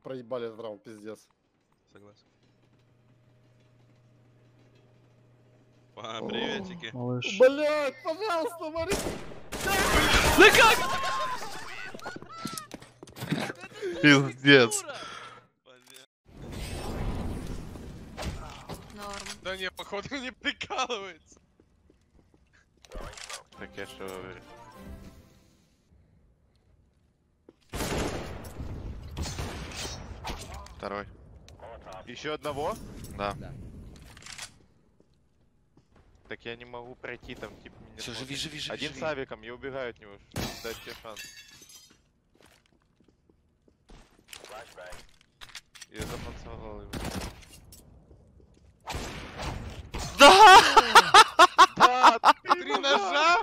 проебали этот раунд, пиздец. Согласен. А, приветики. Малыш. Блять, пожалуйста, Марис. Пиздец. Понятно. Норм. Да не, походу не прикалывается. Так я что... Второй. Еще одного? Да. Да. Так я не могу пройти там, типа, меня Все, живи, живи, живи. Один живи. с авиком, я убегаю от него. Дать тебе шанс. Я замансовал его. Да! Да, Три ножа?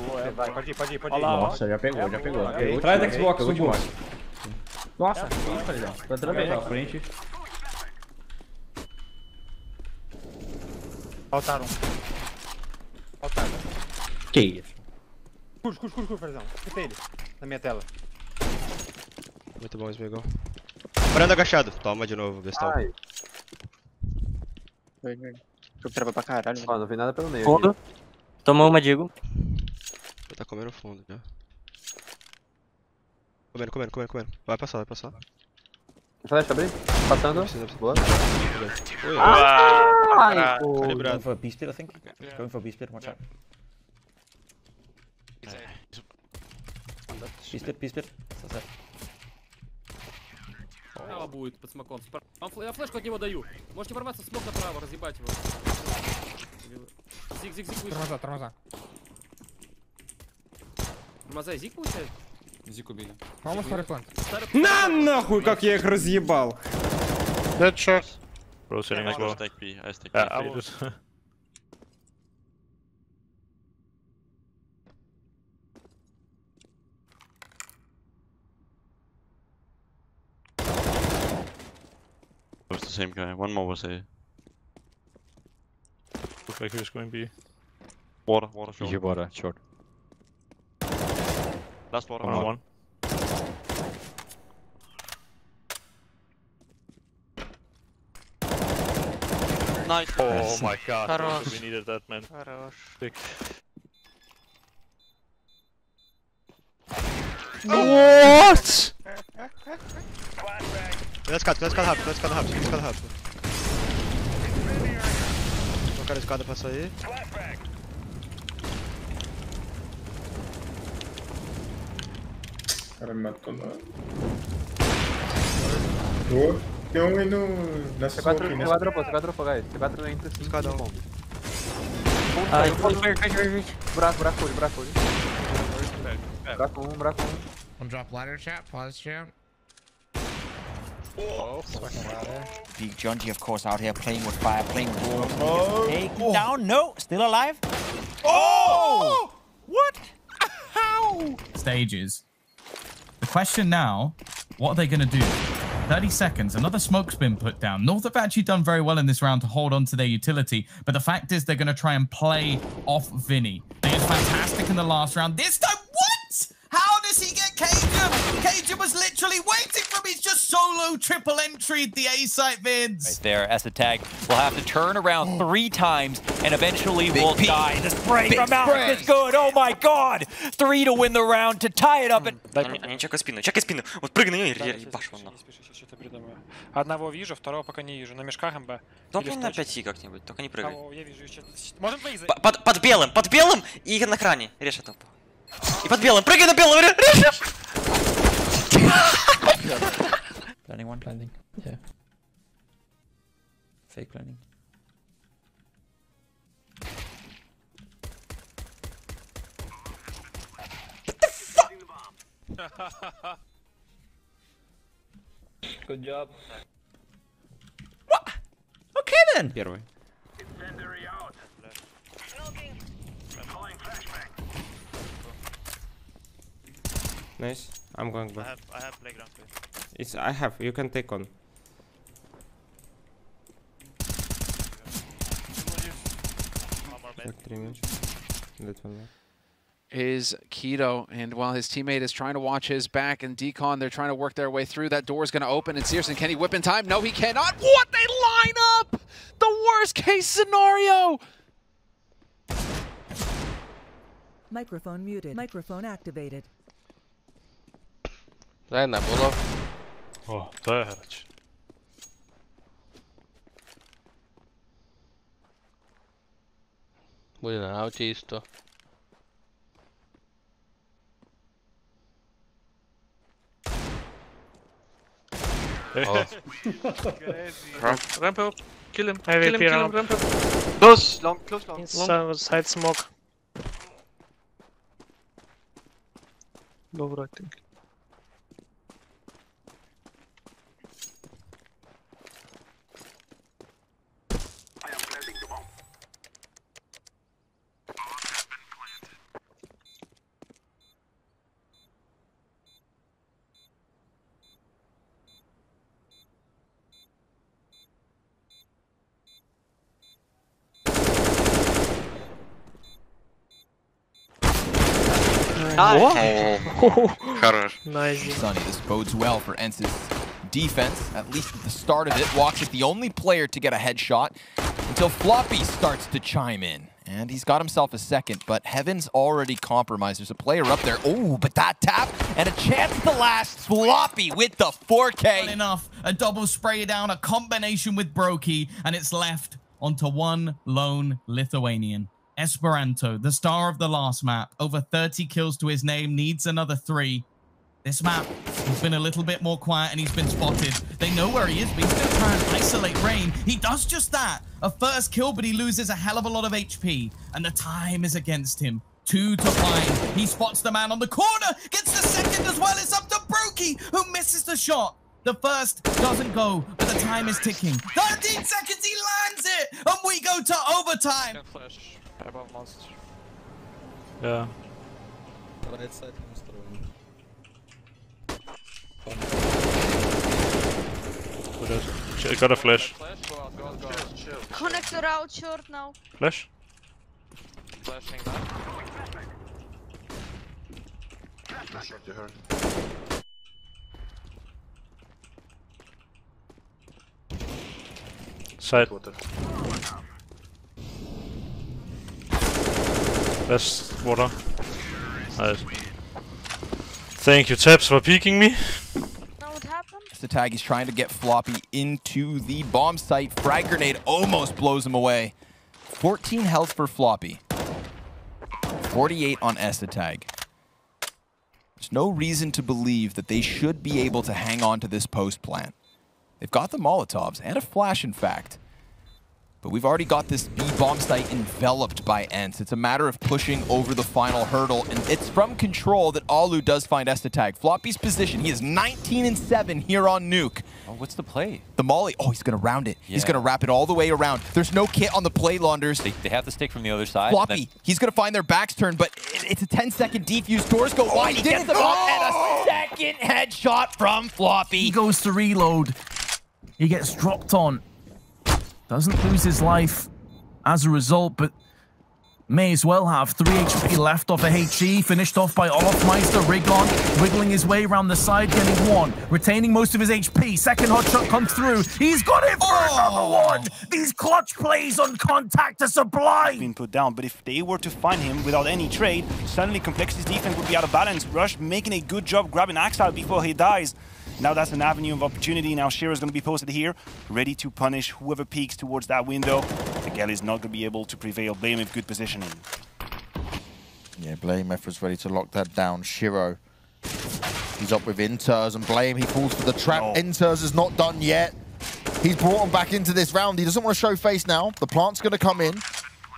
Pode ir, pode ir, pode ir. Nossa, já pegou, já pegou. Pegou, Traz pegou, Xbox, demais. Nossa, que isso, Parizão. Tá frente. Faltaram. Faltaram. Que isso? Curso, curso, curso, curso, Farizão. Escuta ele. Na minha tela. Muito bom, Smigol. Brando agachado. Toma de novo, bestão. Ai. Eu trava pra caralho. Ó, não vi nada pelo meio. Fundo. Tomou uma, Digo Ele tá comendo fundo já. Comendo, comendo, comendo, comendo. Vai passar, vai passar. Flash, abrir. Passando. Precisa, precisa. Boa. Oi, Ai, pô. Going Calibrado. for a B split, I think. Going for a B split, watch out. B split, B split. That's it. Справа будет под смоком. Спра- Вам фл- Я флешку от него даю. Можете ворваться в смок направо, разъебать его. Зиг, зиг, зиг выше. Тормоза, тормоза. Тормоза, зиг получает? Зик убили. По-моему, старый план. На нахуй, как я их разъебал. Deadshot. Bro, sitting as well. Stack B, I stack Yeah, I was. It was the same guy. One more was a Looks like he was going B. water, water short. A short. Last one. One on one. Nice. Oh my god, we needed that man. Sick. What? Let's cut, let's cut rápido, let's cut rápido, let's cut rápido. Vou cara escada pra sair. Cara, me matou na. Boa. Tem um aí no. Na C4, smoke, né? C4 dropou, C4 dropou, guys. C4 entra 5 Cada um. Ai, fundo, fecha, fecha, fecha. Buraco, buraco, olho, buraco, olho. Buraco 1, buraco 1. One drop ladder chat, pause chat. Big John G, of course, out here playing with fire, playing with wolves. Taken down. No, still alive. Oh! What? How? Stages. Question now, what are they going to do? 30 seconds, another smoke's been put down. North have actually done very well in this round to hold on to their utility, but the fact is they're going to try and play off Vinny. They was fantastic in the last round. This time, he get Cajun? Cajun was literally waiting for him. He's just solo triple entry the A site vids. Right there, as the tag will have to turn around three times and eventually will die. The spray from Alex is good. Oh my god! Three to win the round to tie it up. And Не чекай спину, чекай спину. Вот прыгни и ебашь вон нахуй. Что-то придумаю. Одного вижу, второго пока не вижу. На мешках МБ. Топни на 5 как-нибудь, только не прыгай. Кого я вижу сейчас. Можем выйти. П- Под, под белым, под белым и на кране. Режь это. И под белым, прыгай на белым, ре- режь! Landing one, landing. Yeah. Fake landing. Good job. Okay then. Первый. Nice. I'm going back. I back. have, I have playground. please. It's, I have. You can take on. One more mid. Like three minutes. That one. left. is Keto, and while his teammate is trying to watch his back and Decon, they're trying to work their way through. That door is going to open, and Searson, can he whip in time? No, he cannot. What? They line up! The worst case scenario! Microphone muted. Microphone activated. Lennä, mulla on... Oh, tähdet. Mulla on autisto. Oh. Ramp. Ramp up. Kill him. I will kill him, kill him, ramp up. Close, long, close, long. Some uh, side smoke. Lower, I think. Oh, хорош. Nice. Sonny, this bodes well for Ence's defense, at least at the start of it. Walks the only player to get a headshot until Floppy starts to chime in. And he's got himself a second, but Heaven's already compromised. There's a player up there. Oh, but that tap and a chance to last. Floppy with the 4K. enough. A double spray down, a combination with Brokey, and it's left onto one lone Lithuanian. Esperanto, the star of the last map, over 30 kills to his name, needs another three. This map, he's been a little bit more quiet and he's been spotted. They know where he is, but he's going to try and isolate Rain. He does just that. A first kill, but he loses a hell of a lot of HP. And the time is against him. Two to find. He spots the man on the corner, gets the second as well. It's up to Brokey, who misses the shot. The first doesn't go, but the time is ticking. 13 seconds, he lands it, and we go to overtime. Flash. Above monster. Yeah. Good as- Sh- Got a flash. Connector out short now. Flash. Side. Best water. Nice. Thank you, Taps, for peeking me. Now what? The tag, he's trying to get Floppy into the bomb site. Frag grenade almost blows him away. 14 health for Floppy. 48 on Estetag. There's no reason to believe that they should be able to hang on to this post plant. They've got the Molotovs and a flash, in fact. But we've already got this B bomb site enveloped by Ents. It's a matter of pushing over the final hurdle, and it's from control that Alu does find Estetag. Floppy's position, he is 19 and 7 here on Nuke. Oh, what's the play? The Molly, oh, he's gonna round it. He's gonna wrap it all the way around. There's no kit on the play launders. They, they have the stick from the other side. Floppy, he's gonna find their backs turned, but it- it's a 10 second defuse. Doors go oh, wide. He gets them up, and a oh! second headshot from Floppy. He goes to reload. He gets dropped on. Doesn't lose his life as a result, but may as well have 3 HP left off a HE, finished off by Olofmeister, Rigon, wiggling his way around the side, getting one, retaining most of his HP. Second hot shot comes through. He's got it for another one. These clutch plays on contact are sublime. been put down. But if they were to find him without any trade, suddenly Complexity's defense would be out of balance. Rush making a good job grabbing Axe out before he dies. Now that's an avenue of opportunity. Now sh1ro's going to be posted here, ready to punish whoever peeks towards that window. Miguel is not going to be able to prevail. Blame with good positioning. Yeah, Blame was ready to lock that down. sh1ro, he's up with interz and Blame. He falls for the trap. interz is not done yet. He's brought him back into this round. He doesn't want to show face now. The plant's going to come in.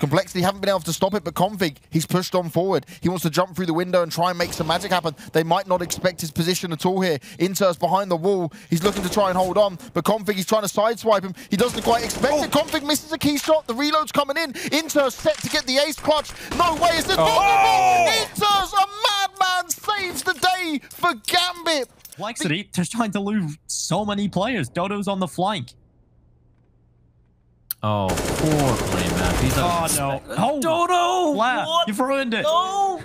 Complexity haven't been able to stop it, but k0nfig, he's pushed on forward. He wants to jump through the window and try and make some magic happen. They might not expect his position at all here. interz's behind the wall. He's looking to try and hold on, but k0nfig, he's trying to sideswipe him. He doesn't quite expect it. Oh. Config misses a key shot. The reload's coming in. interz's set to get the ace clutch. No way is this oh. possible! interz's a madman! saves the day for Gambit. Complexity, just trying to lose so many players. Dodo's on the flank. Oh, poor play, man. He's Oh, no. Oh, Dodo! What? you've ruined it. No!